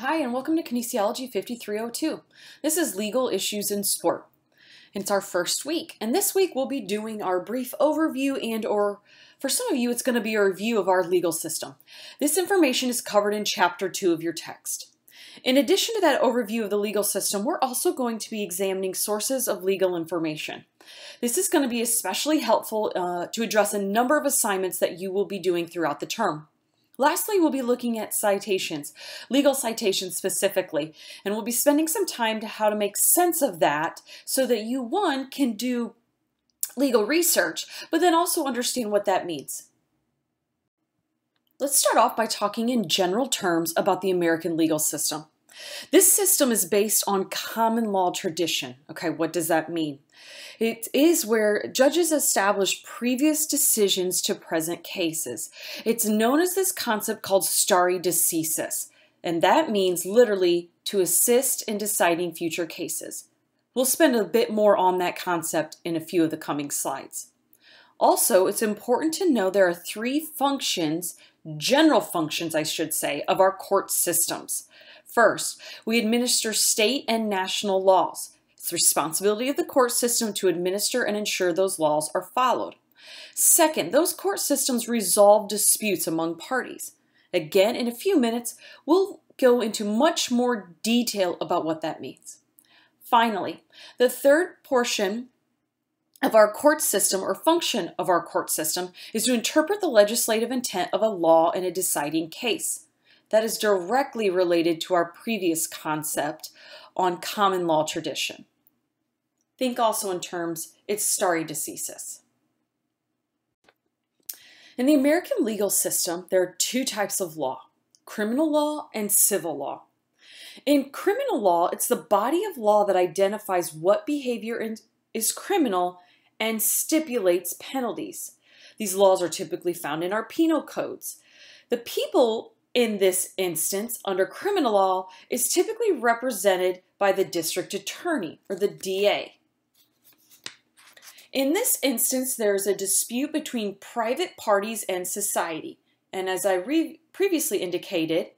Hi, and welcome to Kinesiology 5302. This is Legal Issues in Sport. It's our first week, and this week we'll be doing our brief overview and or for some of you it's going to be a review of our legal system. This information is covered in chapter 2 of your text. In addition to that overview of the legal system, we're also going to be examining sources of legal information. This is going to be especially helpful uh, to address a number of assignments that you will be doing throughout the term. Lastly, we'll be looking at citations, legal citations specifically, and we'll be spending some time to how to make sense of that so that you, one, can do legal research, but then also understand what that means. Let's start off by talking in general terms about the American legal system. This system is based on common law tradition. Okay, what does that mean? It is where judges establish previous decisions to present cases. It's known as this concept called stare decisis, and that means literally to assist in deciding future cases. We'll spend a bit more on that concept in a few of the coming slides. Also, it's important to know there are three functions, general functions, I should say, of our court systems. First, we administer state and national laws. It's the responsibility of the court system to administer and ensure those laws are followed. Second, those court systems resolve disputes among parties. Again, in a few minutes, we'll go into much more detail about what that means. Finally, the third portion of our court system or function of our court system is to interpret the legislative intent of a law in a deciding case that is directly related to our previous concept on common law tradition. Think also in terms, it's stare decisis. In the American legal system, there are two types of law, criminal law and civil law. In criminal law, it's the body of law that identifies what behavior is criminal and stipulates penalties. These laws are typically found in our penal codes. The people in this instance, under criminal law, is typically represented by the district attorney or the DA. In this instance, there is a dispute between private parties and society. And as I previously indicated,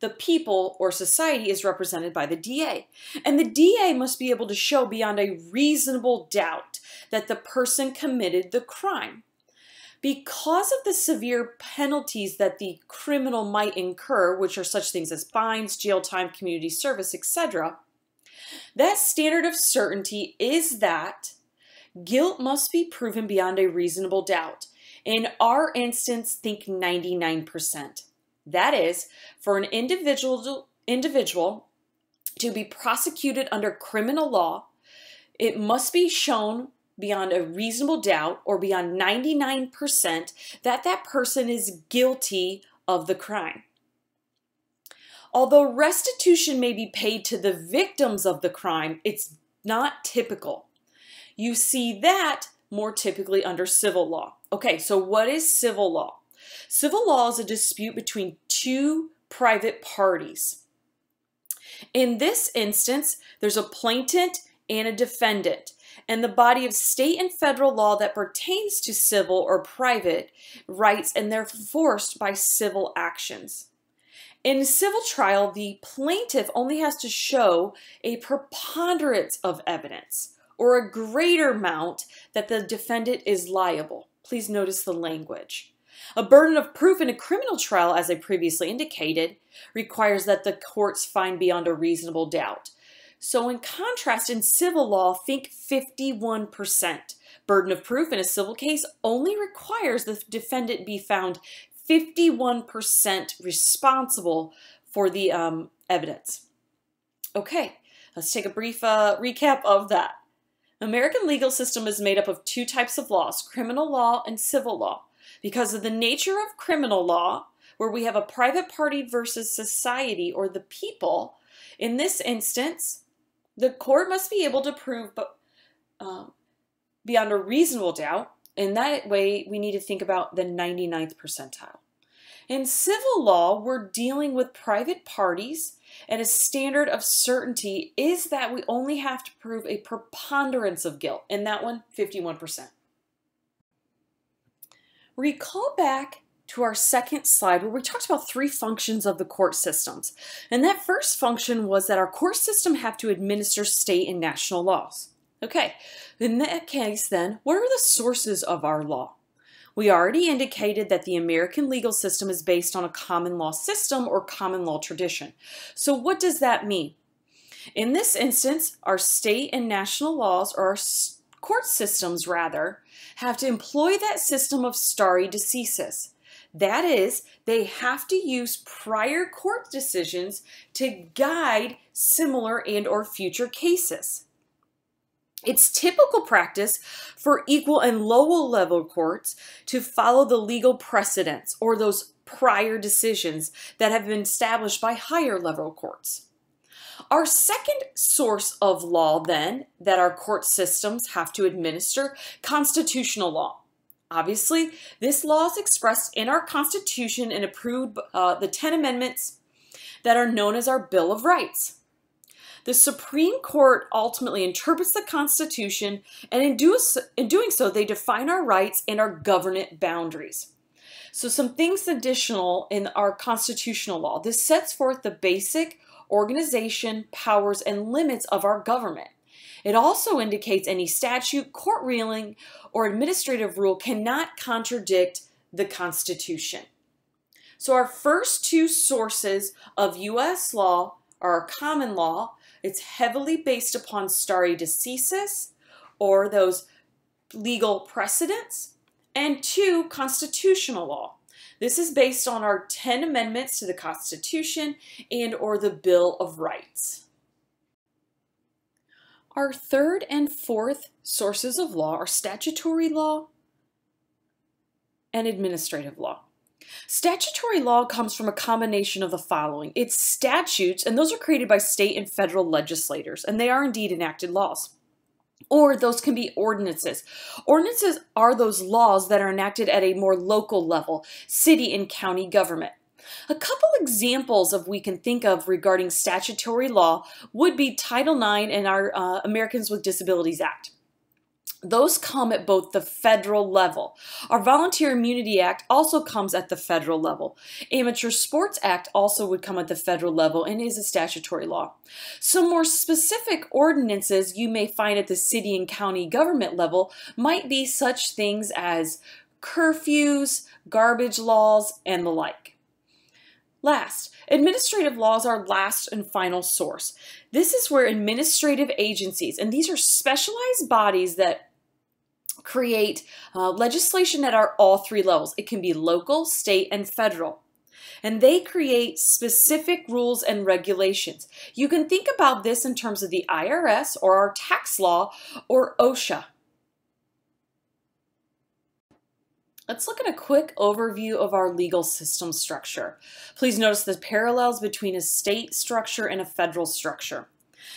the people or society is represented by the DA. And the DA must be able to show beyond a reasonable doubt that the person committed the crime. Because of the severe penalties that the criminal might incur, which are such things as fines, jail time, community service, etc., that standard of certainty is that guilt must be proven beyond a reasonable doubt. In our instance, think 99%. That is, for an individual, individual to be prosecuted under criminal law, it must be shown beyond a reasonable doubt or beyond 99% that that person is guilty of the crime. Although restitution may be paid to the victims of the crime, it's not typical. You see that more typically under civil law. Okay, so what is civil law? Civil law is a dispute between two private parties. In this instance, there's a plaintiff and a defendant and the body of state and federal law that pertains to civil or private rights and they're forced by civil actions. In civil trial, the plaintiff only has to show a preponderance of evidence or a greater amount that the defendant is liable. Please notice the language. A burden of proof in a criminal trial, as I previously indicated, requires that the courts find beyond a reasonable doubt. So in contrast, in civil law, think 51%. Burden of proof in a civil case only requires the defendant be found 51% responsible for the um, evidence. Okay, let's take a brief uh, recap of that. American legal system is made up of two types of laws, criminal law and civil law. Because of the nature of criminal law, where we have a private party versus society or the people, in this instance, the court must be able to prove but, um, beyond a reasonable doubt. In that way, we need to think about the 99th percentile. In civil law, we're dealing with private parties, and a standard of certainty is that we only have to prove a preponderance of guilt. In that one, 51%. Recall back to our second slide where we talked about three functions of the court systems. And that first function was that our court system have to administer state and national laws. Okay, in that case then, what are the sources of our law? We already indicated that the American legal system is based on a common law system or common law tradition. So what does that mean? In this instance, our state and national laws, or our court systems rather, have to employ that system of stare decisis. That is, they have to use prior court decisions to guide similar and or future cases. It's typical practice for equal and lower level courts to follow the legal precedents or those prior decisions that have been established by higher level courts. Our second source of law, then, that our court systems have to administer, constitutional law. Obviously, this law is expressed in our Constitution and approved uh, the 10 amendments that are known as our Bill of Rights. The Supreme Court ultimately interprets the Constitution, and in, do, in doing so, they define our rights and our government boundaries. So, some things additional in our constitutional law. This sets forth the basic organization, powers, and limits of our government. It also indicates any statute, court ruling, or administrative rule cannot contradict the Constitution. So, our first two sources of U.S. law are common law it's heavily based upon stare decisis or those legal precedents, and two, constitutional law. This is based on our 10 amendments to the Constitution and or the Bill of Rights. Our third and fourth sources of law are statutory law and administrative law. Statutory law comes from a combination of the following. It's statutes, and those are created by state and federal legislators, and they are indeed enacted laws. Or those can be ordinances. Ordinances are those laws that are enacted at a more local level, city and county government. A couple examples of we can think of regarding statutory law would be Title IX and our uh, Americans with Disabilities Act. Those come at both the federal level. Our Volunteer Immunity Act also comes at the federal level. Amateur Sports Act also would come at the federal level and is a statutory law. Some more specific ordinances you may find at the city and county government level might be such things as curfews, garbage laws, and the like. Last, administrative laws are last and final source. This is where administrative agencies, and these are specialized bodies that create uh, legislation at our all three levels. It can be local, state, and federal. And they create specific rules and regulations. You can think about this in terms of the IRS or our tax law or OSHA. Let's look at a quick overview of our legal system structure. Please notice the parallels between a state structure and a federal structure.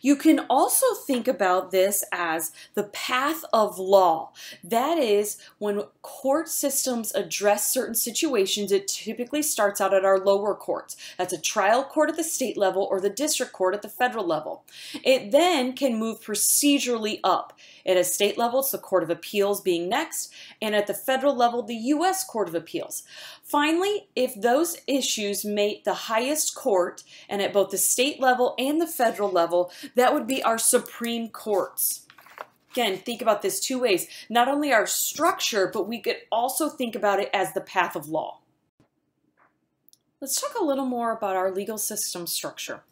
You can also think about this as the path of law. That is, when court systems address certain situations, it typically starts out at our lower courts. That's a trial court at the state level or the district court at the federal level. It then can move procedurally up. At a state level, it's the Court of Appeals being next, and at the federal level, the U.S. Court of Appeals. Finally, if those issues make the highest court, and at both the state level and the federal level, that would be our Supreme Courts. Again, think about this two ways. Not only our structure, but we could also think about it as the path of law. Let's talk a little more about our legal system structure.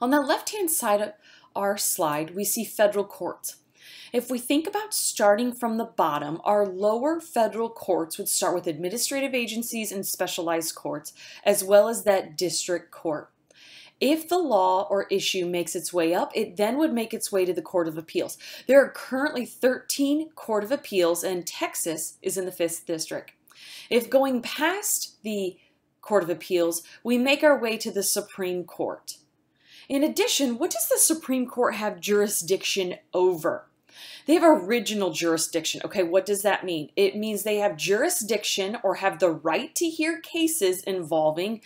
On the left-hand side of our slide, we see federal courts. If we think about starting from the bottom, our lower federal courts would start with administrative agencies and specialized courts, as well as that district court. If the law or issue makes its way up, it then would make its way to the Court of Appeals. There are currently 13 Court of Appeals, and Texas is in the 5th District. If going past the Court of Appeals, we make our way to the Supreme Court. In addition, what does the Supreme Court have jurisdiction over? They have original jurisdiction. Okay, what does that mean? It means they have jurisdiction or have the right to hear cases involving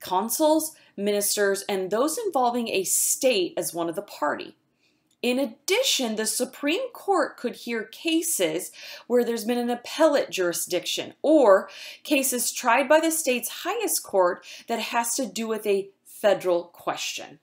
consuls, ministers, and those involving a state as one of the party. In addition, the Supreme Court could hear cases where there's been an appellate jurisdiction or cases tried by the state's highest court that has to do with a federal question.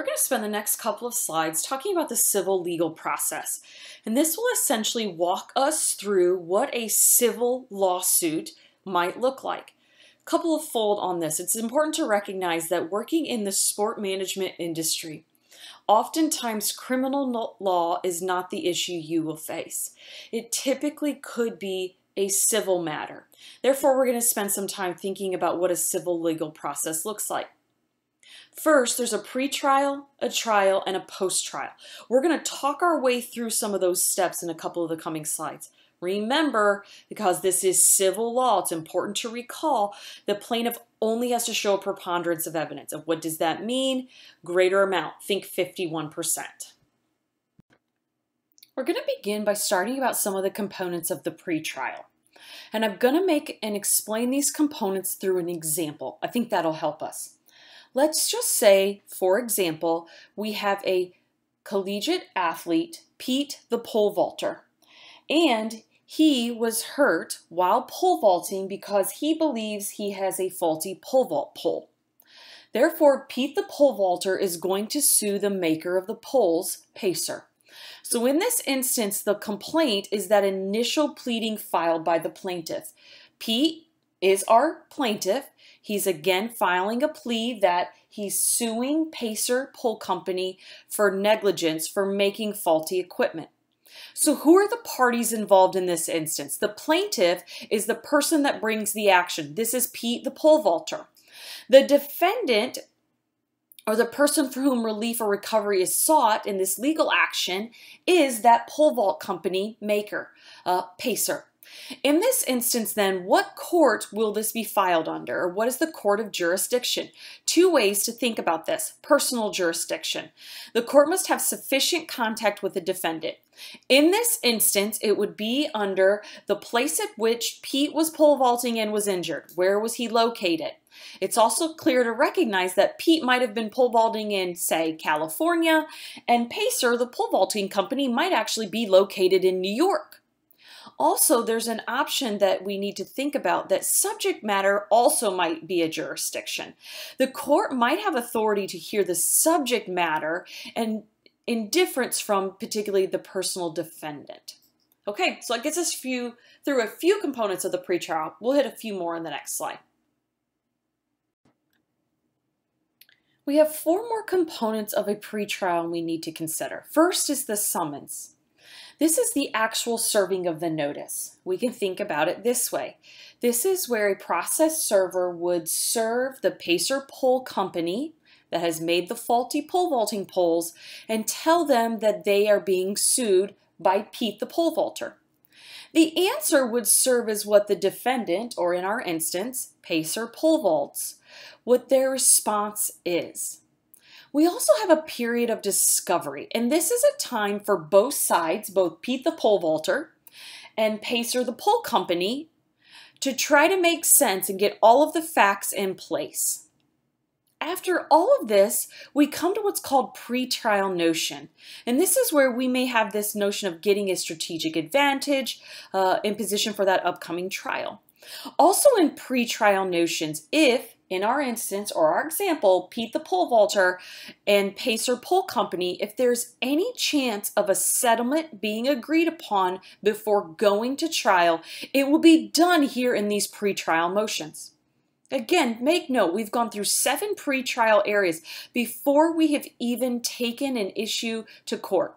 We're going to spend the next couple of slides talking about the civil legal process. And this will essentially walk us through what a civil lawsuit might look like. A couple of fold on this. It's important to recognize that working in the sport management industry, oftentimes criminal law is not the issue you will face. It typically could be a civil matter. Therefore, we're going to spend some time thinking about what a civil legal process looks like. First, there's a pre-trial, a trial, and a post-trial. We're going to talk our way through some of those steps in a couple of the coming slides. Remember, because this is civil law, it's important to recall the plaintiff only has to show a preponderance of evidence. Of what does that mean? Greater amount, think 51%. We're going to begin by starting about some of the components of the pretrial. And I'm going to make and explain these components through an example. I think that'll help us. Let's just say, for example, we have a collegiate athlete, Pete the pole vaulter, and he was hurt while pole vaulting because he believes he has a faulty pole vault pole. Therefore, Pete the pole vaulter is going to sue the maker of the poles, Pacer. So in this instance, the complaint is that initial pleading filed by the plaintiff. Pete is our plaintiff. He's again filing a plea that he's suing Pacer Pole Company for negligence for making faulty equipment. So, who are the parties involved in this instance? The plaintiff is the person that brings the action. This is Pete, the pole vaulter. The defendant, or the person for whom relief or recovery is sought in this legal action, is that pole vault company maker, uh, Pacer. In this instance, then, what court will this be filed under? Or what is the court of jurisdiction? Two ways to think about this. Personal jurisdiction. The court must have sufficient contact with the defendant. In this instance, it would be under the place at which Pete was pole vaulting and was injured. Where was he located? It's also clear to recognize that Pete might have been pole vaulting in, say, California, and Pacer, the pole vaulting company, might actually be located in New York. Also, there's an option that we need to think about that subject matter also might be a jurisdiction. The court might have authority to hear the subject matter and in difference from particularly the personal defendant. Okay, so that gets us few, through a few components of the pretrial. We'll hit a few more in the next slide. We have four more components of a pretrial we need to consider. First is the summons. This is the actual serving of the notice. We can think about it this way. This is where a process server would serve the Pacer pole company that has made the faulty pole vaulting poles and tell them that they are being sued by Pete the pole vaulter. The answer would serve as what the defendant, or in our instance, Pacer pole vaults, what their response is. We also have a period of discovery, and this is a time for both sides, both Pete the pole vaulter and Pacer the pole company, to try to make sense and get all of the facts in place. After all of this, we come to what's called pre-trial motion. And this is where we may have this notion of getting a strategic advantage uh, in position for that upcoming trial. Also in pre-trial motions, if in our instance or our example, Pete the pole vaulter and Pacer Pole Company, if there's any chance of a settlement being agreed upon before going to trial, it will be done here in these pretrial motions. Again, make note, we've gone through seven pretrial areas before we have even taken an issue to court.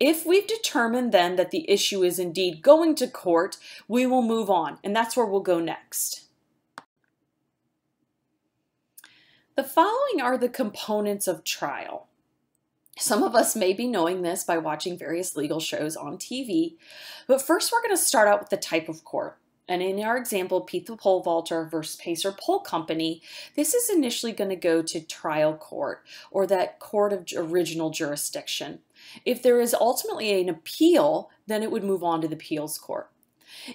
If we've determined then that the issue is indeed going to court, we will move on, and that's where we'll go next. The following are the components of trial. Some of us may be knowing this by watching various legal shows on TV, but first we're going to start out with the type of court. And in our example, Pete the Pole Vaulter versus Pacer Pole Company, this is initially going to go to trial court or that court of original jurisdiction. If there is ultimately an appeal, then it would move on to the appeals court.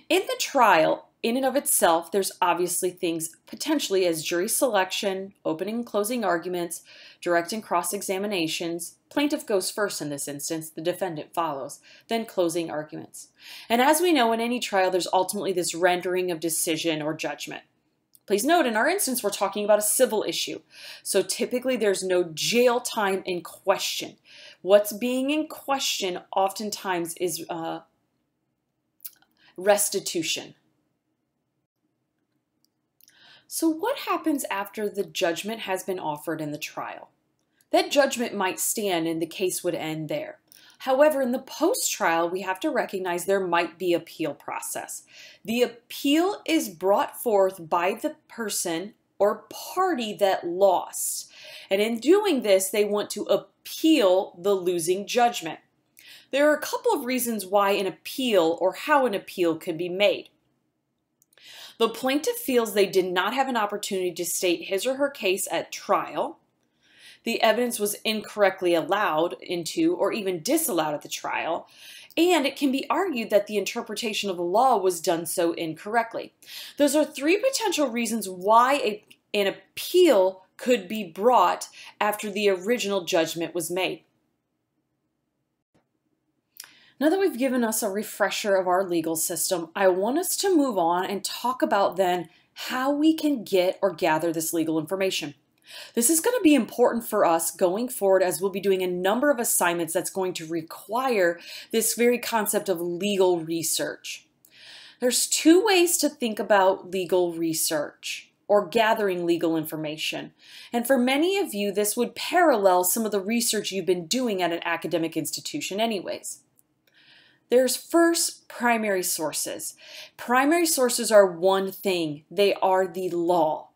In the trial, in and of itself, there's obviously things potentially as jury selection, opening and closing arguments, direct and cross examinations. Plaintiff goes first in this instance, the defendant follows, then closing arguments. And as we know, in any trial, there's ultimately this rendering of decision or judgment. Please note, in our instance, we're talking about a civil issue. So typically there's no jail time in question. What's being in question oftentimes is uh, restitution. So, what happens after the judgment has been offered in the trial? That judgment might stand and the case would end there. However, in the post trial, we have to recognize there might be appeal process. The appeal is brought forth by the person or party that lost. And in doing this, they want to appeal the losing judgment. There are a couple of reasons why an appeal or how an appeal can be made. The plaintiff feels they did not have an opportunity to state his or her case at trial. The evidence was incorrectly allowed into or even disallowed at the trial. And it can be argued that the interpretation of the law was done so incorrectly. Those are three potential reasons why a, an appeal could be brought after the original judgment was made. Now that we've given us a refresher of our legal system, I want us to move on and talk about then how we can get or gather this legal information. This is going to be important for us going forward as we'll be doing a number of assignments that's going to require this very concept of legal research. There's two ways to think about legal research or gathering legal information. And for many of you, this would parallel some of the research you've been doing at an academic institution anyways. There's first primary sources. Primary sources are one thing, they are the law.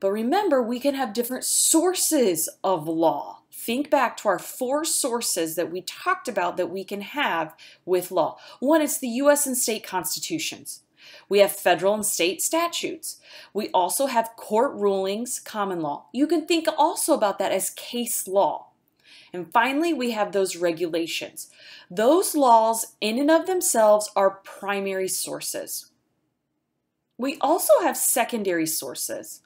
But remember, we can have different sources of law. Think back to our four sources that we talked about that we can have with law. One is the US and state constitutions. We have federal and state statutes. We also have court rulings, common law. You can think also about that as case law. And finally, we have those regulations. Those laws, in and of themselves, are primary sources. We also have secondary sources.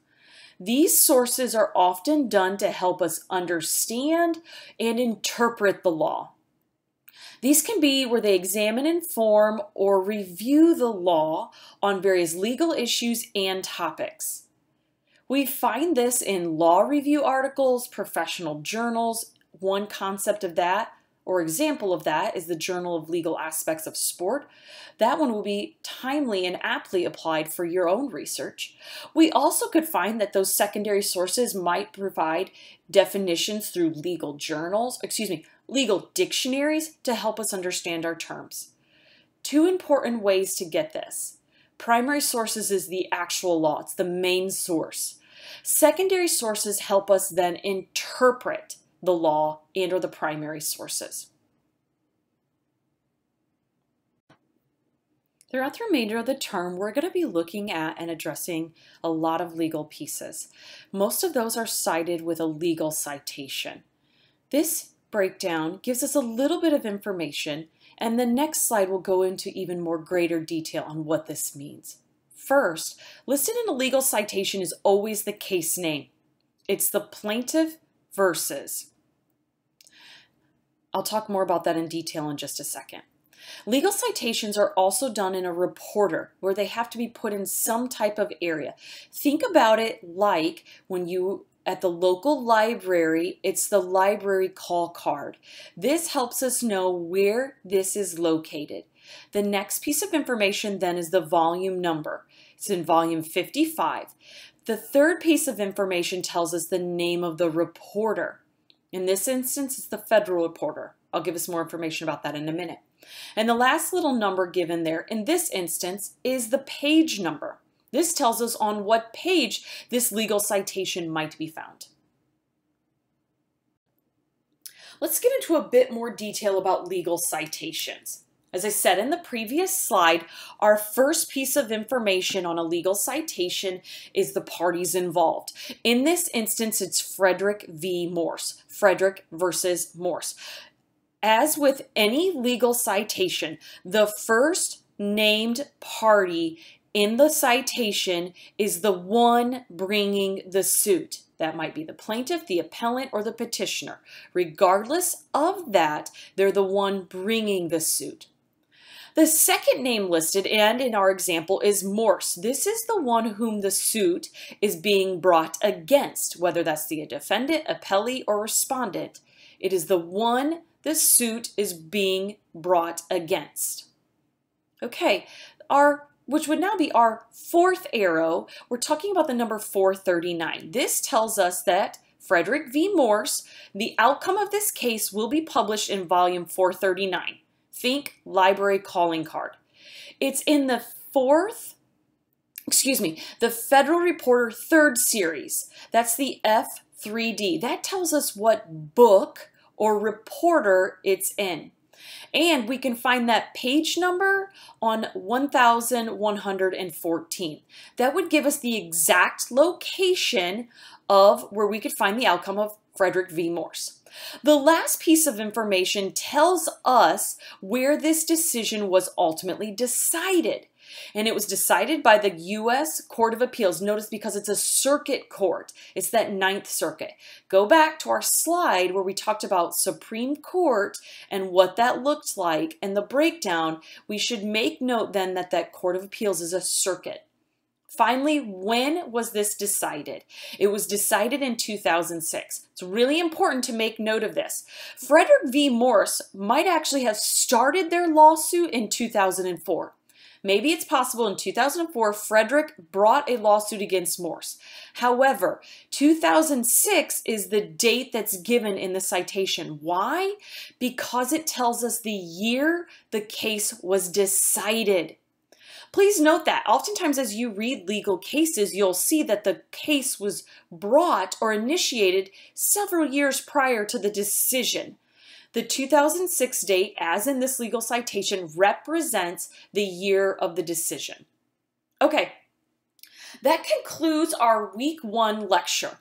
These sources are often done to help us understand and interpret the law. These can be where they examine, inform, or review the law on various legal issues and topics. We find this in law review articles, professional journals, one concept of that or example of that is the Journal of Legal Aspects of Sport. That one will be timely and aptly applied for your own research. We also could find that those secondary sources might provide definitions through legal journals, excuse me, legal dictionaries to help us understand our terms. Two important ways to get this. Primary sources is the actual law, it's the main source. Secondary sources help us then interpret the law, and or the primary sources. Throughout the remainder of the term, we're going to be looking at and addressing a lot of legal pieces. Most of those are cited with a legal citation. This breakdown gives us a little bit of information, and the next slide will go into even more greater detail on what this means. First, listed in a legal citation is always the case name. It's the plaintiff versus. I'll talk more about that in detail in just a second. Legal citations are also done in a reporter where they have to be put in some type of area. Think about it like when you at the local library, it's the library call card. This helps us know where this is located. The next piece of information then is the volume number. It's in volume 55. The third piece of information tells us the name of the reporter. In this instance, it's the federal reporter. I'll give us more information about that in a minute. And the last little number given there in this instance is the page number. This tells us on what page this legal citation might be found. Let's get into a bit more detail about legal citations. As I said in the previous slide, our first piece of information on a legal citation is the parties involved. In this instance, it's Frederick v. Morse, Frederick versus Morse. As with any legal citation, the first named party in the citation is the one bringing the suit. That might be the plaintiff, the appellant, or the petitioner. Regardless of that, they're the one bringing the suit. The second name listed, and in our example, is Morse. This is the one whom the suit is being brought against, whether that's the defendant, appellee, or respondent. It is the one the suit is being brought against. Okay, our which would now be our fourth arrow, we're talking about the number 439. This tells us that Frederick v. Morse, the outcome of this case will be published in volume 439. Think library calling card. It's in the fourth, excuse me, the Federal Reporter third series. That's the F3D. That tells us what book or reporter it's in. And we can find that page number on 1114. That would give us the exact location of where we could find the outcome of Frederick v. Morse. The last piece of information tells us where this decision was ultimately decided and it was decided by the U.S. Court of Appeals. Notice because it's a circuit court, it's that Ninth Circuit. Go back to our slide where we talked about Supreme Court and what that looked like and the breakdown. We should make note then that that Court of Appeals is a circuit. Finally, when was this decided? It was decided in 2006. It's really important to make note of this. Frederick v. Morse might actually have started their lawsuit in 2004. Maybe it's possible in 2004, Frederick brought a lawsuit against Morse. However, 2006 is the date that's given in the citation. Why? Because it tells us the year the case was decided. Please note that oftentimes as you read legal cases, you'll see that the case was brought or initiated several years prior to the decision. The 2006 date, as in this legal citation, represents the year of the decision. Okay, that concludes our week one lecture.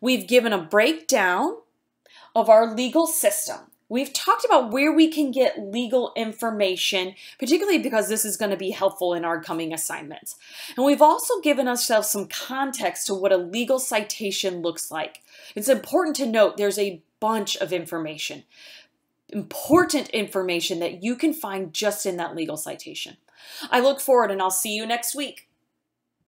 We've given a breakdown of our legal system. We've talked about where we can get legal information, particularly because this is going to be helpful in our coming assignments. And we've also given ourselves some context to what a legal citation looks like. It's important to note there's a bunch of information important information that you can find just in that legal citation. I look forward and I'll see you next week.